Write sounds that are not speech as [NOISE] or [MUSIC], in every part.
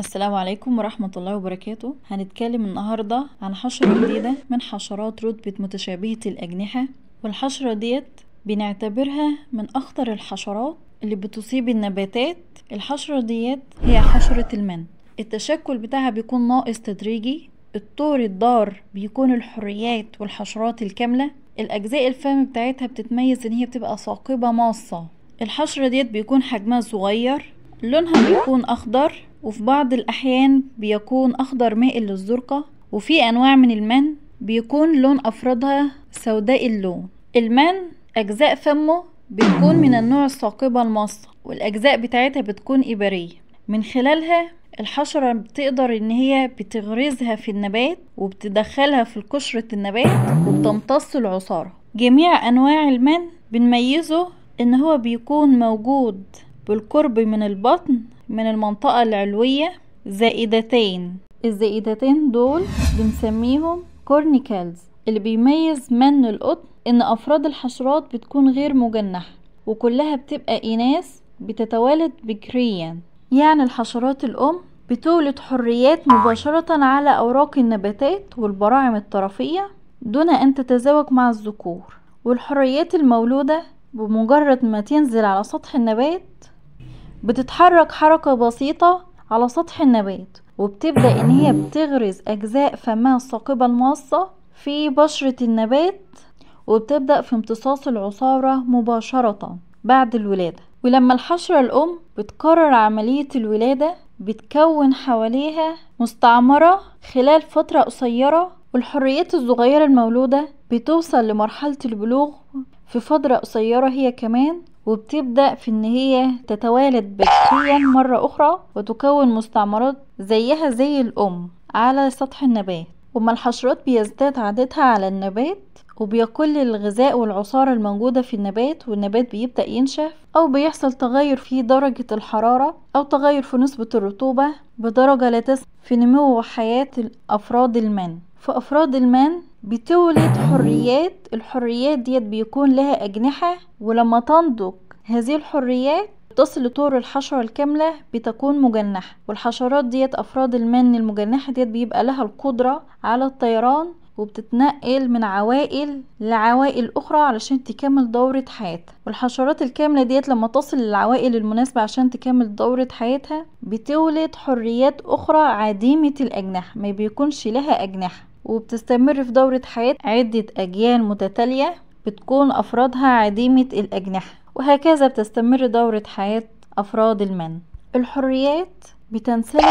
السلام عليكم ورحمة الله وبركاته. هنتكلم النهاردة عن حشرة جديدة من حشرات رتبة متشابهة الأجنحة والحشرة ديت بنعتبرها من أخطر الحشرات اللي بتصيب النباتات. الحشرة ديت هي حشرة المن. التشكل بتاعها بيكون ناقص تدريجي الطور الضار بيكون الحريات والحشرات الكاملة. الأجزاء الفم بتاعتها بتتميز إن هي بتبقى ثاقبة ماصة. الحشرة ديت بيكون حجمها صغير لونها بيكون أخضر وفي بعض الأحيان بيكون أخضر مائل للزرقة وفي أنواع من المن بيكون لون أفرادها سوداء اللون. المن أجزاء فمه بتكون من النوع الثاقبة الماصة والأجزاء بتاعتها بتكون إبرية. من خلالها الحشرة بتقدر إن هي بتغرزها في النبات وبتدخلها في قشرة النبات وبتمتص العصارة. جميع أنواع المن بنميزه إن هو بيكون موجود بالقرب من البطن من المنطقة العلوية زائدتين. الزائدتين دول بنسميهم كورنيكالز اللي بيميز من القطن إن أفراد الحشرات بتكون غير مجنحة وكلها بتبقى إناث بتتوالد بكريا. يعني الحشرات الأم بتولد حريات مباشرة على أوراق النباتات والبراعم الطرفية دون أن تتزاوج مع الذكور. والحريات المولودة بمجرد ما تنزل على سطح النبات بتتحرك حركة بسيطة على سطح النبات وبتبدأ إن هي [COUGHS] بتغرز أجزاء فمها الثاقبة الماصة في بشرة النبات وبتبدأ في امتصاص العصارة مباشرة بعد الولادة. ولما الحشرة الأم بتكرر عملية الولادة بتكون حواليها مستعمرة خلال فترة قصيرة والحريات الصغيرة المولودة بتوصل لمرحلة البلوغ في فترة قصيرة هي كمان وبتبدأ في إن هي تتوالد بكتيريا مرة أخرى وتكون مستعمرات زيها زي الأم على سطح النبات. وما الحشرات بيزداد عددها على النبات وبيقل الغذاء والعصارة الموجودة في النبات والنبات بيبدأ ينشف أو بيحصل تغير في درجة الحرارة أو تغير في نسبة الرطوبة بدرجة لا تسمح في نمو وحياة أفراد المن. فأفراد المن بتولد حريات الحريات ديت بيكون لها أجنحة ولما تنضج هذه الحريات تصل لطور الحشرة الكاملة بتكون مجنحة. والحشرات ديت أفراد المن المجنحة ديت بيبقى لها القدرة على الطيران وبتتنقل من عوائل لعوائل أخرى علشان تكمل دورة حياتها. والحشرات الكاملة ديت لما تصل للعوائل المناسبة عشان تكمل دورة حياتها بتولد حريات أخرى عديمة الأجنحة. ما بيكونش لها أجنحة. وبتستمر في دورة حياة عدة أجيال متتالية بتكون أفرادها عديمة الأجنحة وهكذا بتستمر دورة حياة أفراد المن. الحريات بتنسلخ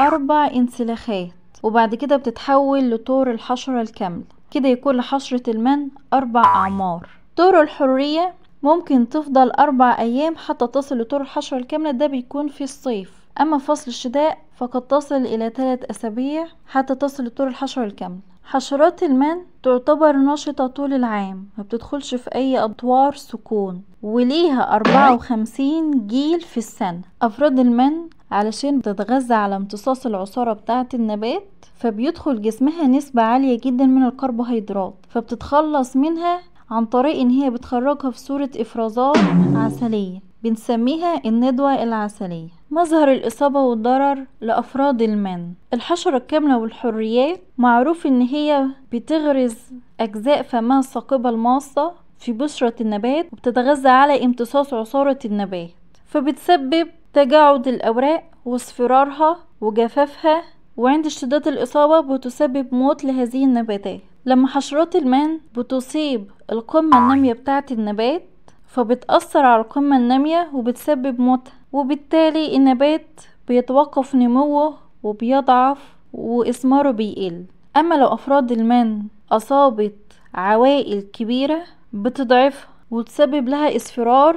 أربع انسلاخات وبعد كده بتتحول لطور الحشرة الكاملة كده يكون لحشرة المن أربع أعمار. طور الحرية ممكن تفضل أربع أيام حتى تصل لطور الحشرة الكاملة ده بيكون في الصيف. أما فصل الشتاء فقد تصل إلى ثلاث أسابيع حتى تصل لطور الحشرة الكاملة حشرات المن تعتبر نشطة طول العام ما بتدخلش في أي أدوار سكون وليها أربعة وخمسين جيل في السنة. أفراد المن علشان بتتغذى على امتصاص العصارة بتاعة النبات فبيدخل جسمها نسبة عالية جدا من الكربوهيدرات فبتتخلص منها عن طريق إن هي بتخرجها في صورة إفرازات عسلية. بنسميها الندوة العسلية. مظهر الإصابة والضرر لأفراد المن الحشرة الكاملة والحريات معروف إن هي بتغرز أجزاء فمها الثاقبة الماصة في بشرة النبات وبتتغذى على امتصاص عصارة النبات فبتسبب تجاعد الأوراق واصفرارها وجفافها وعند اشتداد الإصابة بتسبب موت لهذه النباتات. لما حشرات المن بتصيب القمة النامية بتاعة النبات فبتأثر على القمة النامية وبتسبب موتها وبالتالي النبات بيتوقف نموه وبيضعف وإثماره بيقل. أما لو أفراد المن أصابت عوائل كبيرة بتضعفها وتسبب لها إصفرار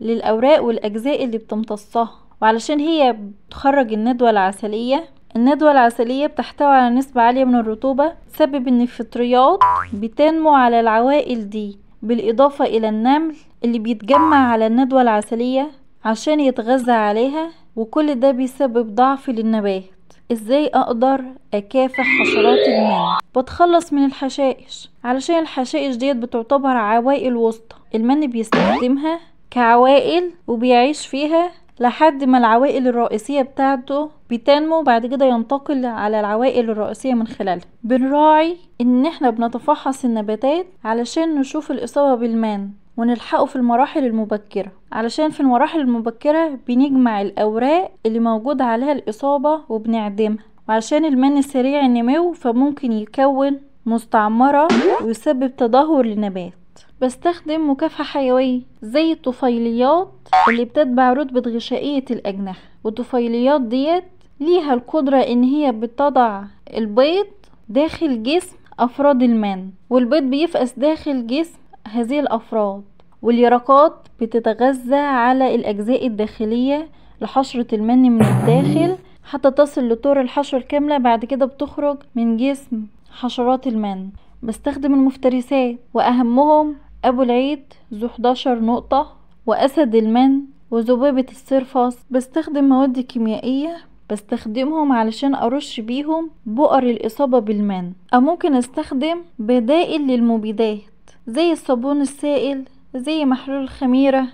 للأوراق والأجزاء اللي بتمتصها. وعلشان هي بتخرج الندوة العسلية الندوة العسلية بتحتوي على نسبة عالية من الرطوبة تسبب إن الفطريات بتنمو على العوائل دي. بالإضافة إلى النمل اللي بيتجمع على الندوة العسلية عشان يتغذى عليها وكل ده بيسبب ضعف للنبات. إزاي أقدر أكافح حشرات المن بتخلص من الحشائش. علشان الحشائش ديت بتعتبر عوائل وسطى. المن بيستخدمها كعوائل وبيعيش فيها لحد ما العوائل الرئيسية بتاعته بتنمو بعد كده ينتقل على العوائل الرئيسية من خلالها. بنراعي إن إحنا بنتفحص النباتات علشان نشوف الإصابة بالمان ونلحقه في المراحل المبكرة. علشان في المراحل المبكرة بنجمع الأوراق اللي موجود عليها الإصابة وبنعدمها. وعشان المان سريع النمو فممكن يكون مستعمرة ويسبب تدهور للنبات. بستخدم مكافحة حيوية زي الطفيليات اللي بتتبع رتبة غشائية الأجنحة. والطفيليات ديت ليها القدرة إن هي بتضع البيض داخل جسم أفراد المان والبيض بيفقس داخل جسم هذه الأفراد. واليرقات بتتغذى على الأجزاء الداخلية لحشرة المن من الداخل حتى تصل لطور الحشرة الكاملة بعد كده بتخرج من جسم حشرات المن بستخدم المفترسات وأهمهم أبو العيد ذو 11 نقطة وأسد المن وذبابة السرفس بستخدم مواد كيميائية بستخدمهم علشان أرش بيهم بؤر الإصابة بالمن أو ممكن أستخدم بدائل للمبيدات زي الصابون السائل زي محلول الخميرة.